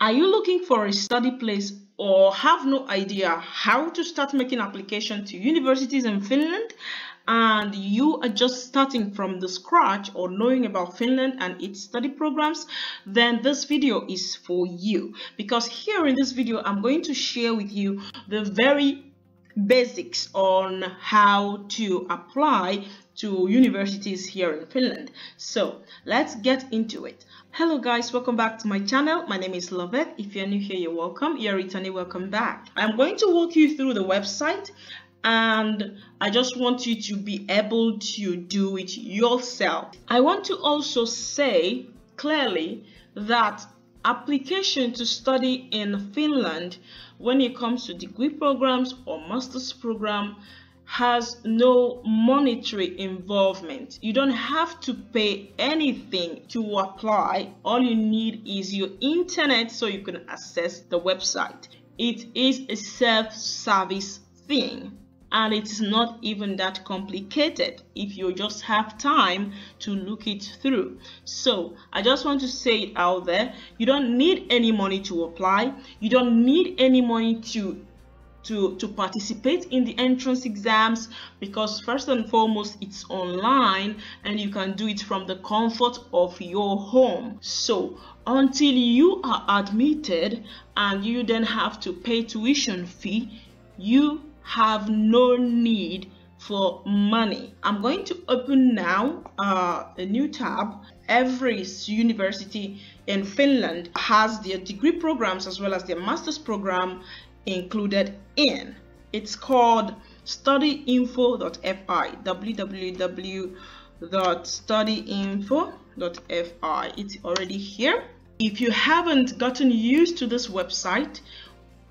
Are you looking for a study place or have no idea how to start making application to universities in Finland and you are just starting from the scratch or knowing about Finland and its study programs, then this video is for you. Because here in this video, I'm going to share with you the very basics on how to apply to universities here in Finland. So let's get into it. Hello guys, welcome back to my channel. My name is Loveth. If you're new here, you're welcome. You're returning, welcome back. I'm going to walk you through the website and I just want you to be able to do it yourself. I want to also say clearly that application to study in Finland when it comes to degree programs or master's program has no monetary involvement. You don't have to pay anything to apply. All you need is your internet so you can access the website. It is a self-service thing and it's not even that complicated if you just have time to look it through so i just want to say it out there you don't need any money to apply you don't need any money to to to participate in the entrance exams because first and foremost it's online and you can do it from the comfort of your home so until you are admitted and you then have to pay tuition fee you have no need for money. I'm going to open now uh, a new tab. Every university in Finland has their degree programs as well as their master's program included in. It's called studyinfo.fi www.studyinfo.fi it's already here. If you haven't gotten used to this website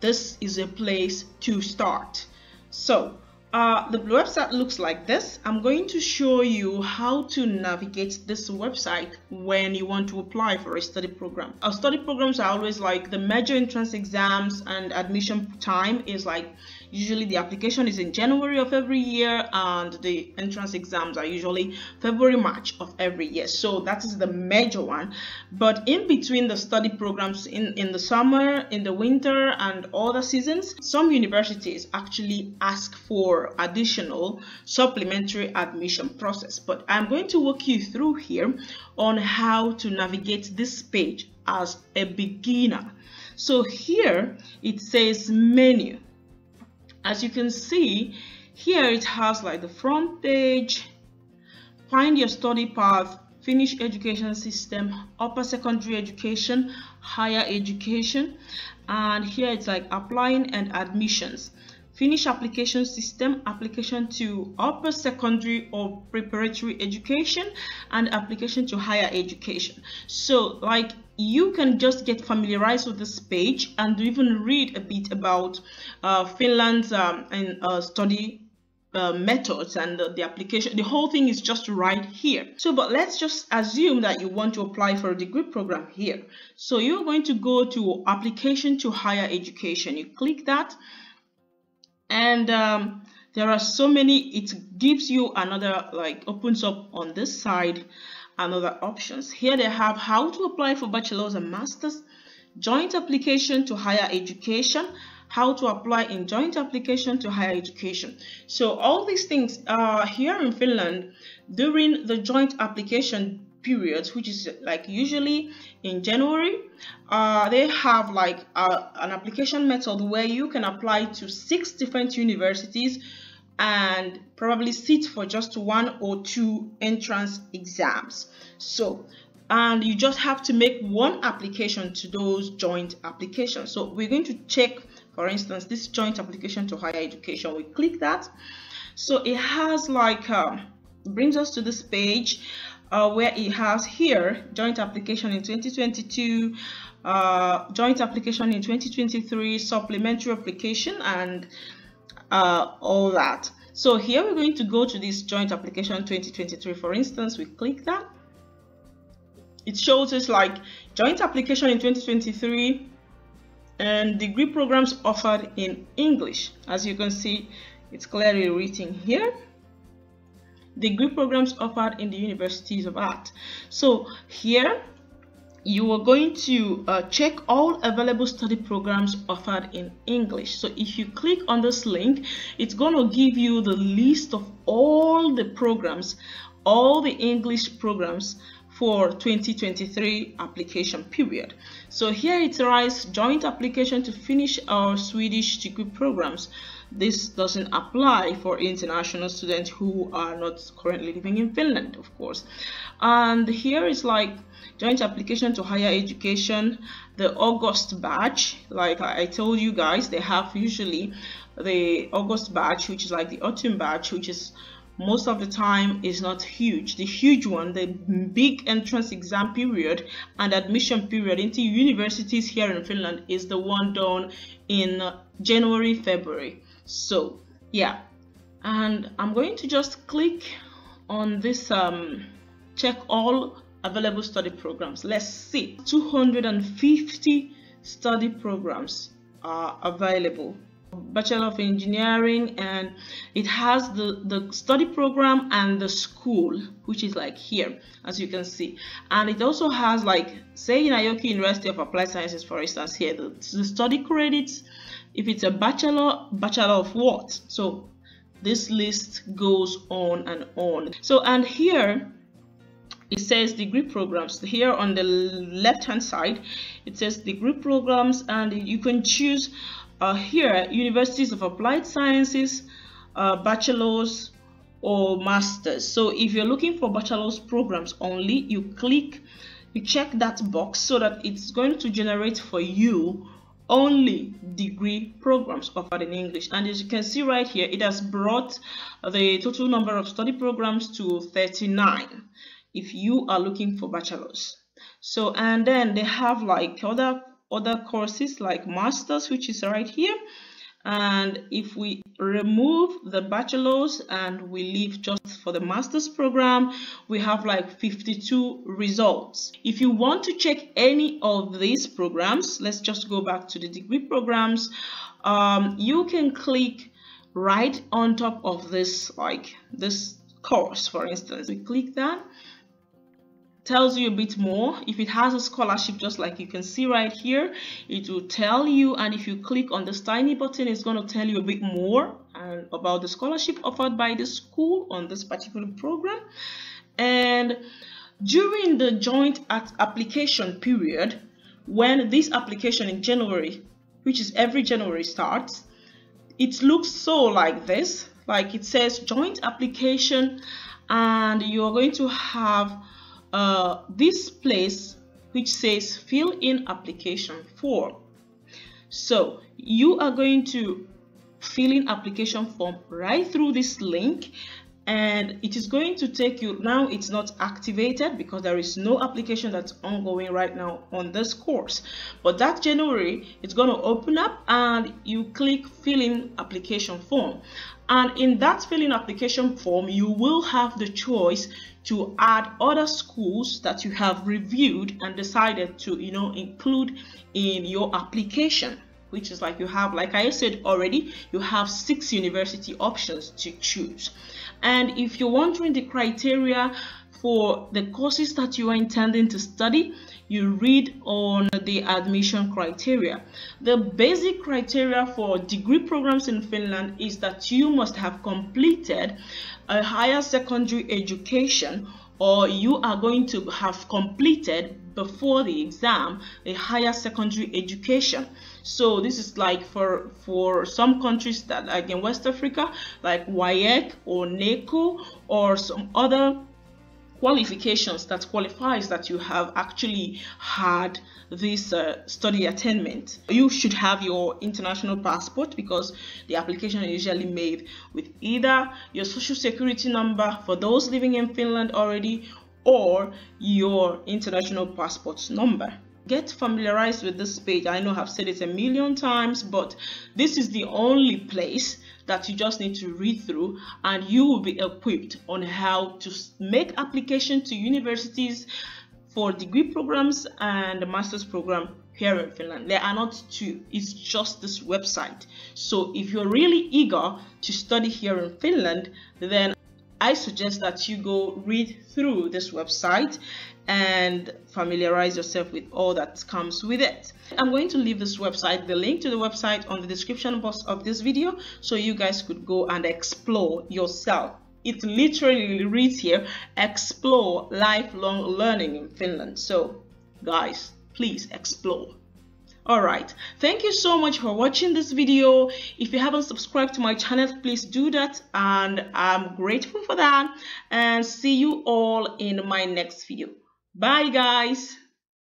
this is a place to start. So uh, the website looks like this. I'm going to show you how to navigate this website when you want to apply for a study program. Our study programs are always like the major entrance exams and admission time is like usually the application is in January of every year and the entrance exams are usually February March of every year so that is the major one but in between the study programs in in the summer in the winter and other seasons some universities actually ask for additional supplementary admission process. But I'm going to walk you through here on how to navigate this page as a beginner. So here it says menu. As you can see here it has like the front page find your study path Finnish education system upper secondary education higher education and here it's like applying and admissions Finnish application system application to upper secondary or preparatory education and application to higher education. So like you can just get familiarized with this page and even read a bit about uh, Finland's um, and uh, study uh, methods and the, the, application. The whole thing is just right here. So but let's just assume that you want to apply for a degree program here. So you're going to go to application to higher education. You click that and um, there are so many it gives you another like opens up on this side another options. Here they have how to apply for bachelor's and master's, joint application to higher education, how to apply in joint application to higher education. So all these things are here in Finland during the joint application periods, which is like usually in January, uh, they have like uh, an application method where you can apply to six different universities and probably sit for just one or two entrance exams. So, and you just have to make one application to those joint applications. So we're going to check, for instance, this joint application to higher education. We click that. So it has like, um, brings us to this page uh, where it has here joint application in 2022, uh, joint application in 2023, supplementary application, and uh, all that. So here we're going to go to this joint application 2023. For instance, we click that. It shows us like joint application in 2023 and degree programs offered in English. As you can see, it's clearly written here. Degree programs offered in the universities of art. So here you are going to uh, check all available study programs offered in English. So if you click on this link, it's going to give you the list of all the programs, all the English programs for 2023 application period. So here it writes joint application to Finnish our Swedish degree programs. This doesn't apply for international students who are not currently living in Finland, of course. And here is like joint application to higher education, the August batch, like I told you guys, they have usually the August batch, which is like the autumn batch, which is most of the time is not huge. The huge one, the big entrance exam period and admission period into universities here in Finland is the one done in January, February. So yeah, and I'm going to just click on this um, check all available study programs. Let's see, 250 study programs are available Bachelor of Engineering and it has the, the study program and the school which is like here as you can see. And it also has like Seinäjoki University of Applied Sciences for instance here the, the study credits. If it's a bachelor bachelor of what? So this list goes on and on. So and here it says degree programs. Here on the left hand side it says degree programs and you can choose uh, here universities of applied sciences uh, bachelor's or master's. So if you're looking for bachelor's programs only you click you check that box so that it's going to generate for you only degree programs offered in English. And as you can see right here it has brought the total number of study programs to 39 if you are looking for bachelor's. So and then they have like other other courses like masters which is right here. And if we remove the bachelor's and we leave just for the master's program we have like 52 results. If you want to check any of these programs let's just go back to the degree programs um, you can click right on top of this like this course for instance. We click that tells you a bit more. If it has a scholarship just like you can see right here it will tell you and if you click on this tiny button it's going to tell you a bit more about the scholarship offered by the school on this particular program. And during the joint application period when this application in January which is every January starts it looks so like this. Like it says joint application and you're going to have uh, this place which says fill in application form. So you are going to fill in application form right through this link and it is going to take you now it's not activated because there is no application that's ongoing right now on this course. But that January it's going to open up and you click fill in application form. And in that filling application form you will have the choice to add other schools that you have reviewed and decided to you know include in your application which is like you have like i said already you have six university options to choose and if you're wondering the criteria for the courses that you are intending to study you read on the admission criteria. The basic criteria for degree programs in Finland is that you must have completed a higher secondary education or you are going to have completed before the exam a higher secondary education so this is like for for some countries that like in west africa like WAEC or NECO or some other qualifications that qualifies that you have actually had this uh, study attainment. You should have your international passport because the application is usually made with either your social security number for those living in Finland already or your international passport number get familiarized with this page i know i've said it a million times but this is the only place that you just need to read through and you will be equipped on how to make application to universities for degree programs and the master's program here in Finland. There are not two, it's just this website. So if you're really eager to study here in Finland, then I suggest that you go read through this website and familiarize yourself with all that comes with it. I'm going to leave this website, the link to the website on the description box of this video so you guys could go and explore yourself. It literally reads here, explore lifelong learning in Finland. So guys, please explore. Alright, thank you so much for watching this video. If you haven't subscribed to my channel, please do that and I'm grateful for that. And see you all in my next video. Bye guys.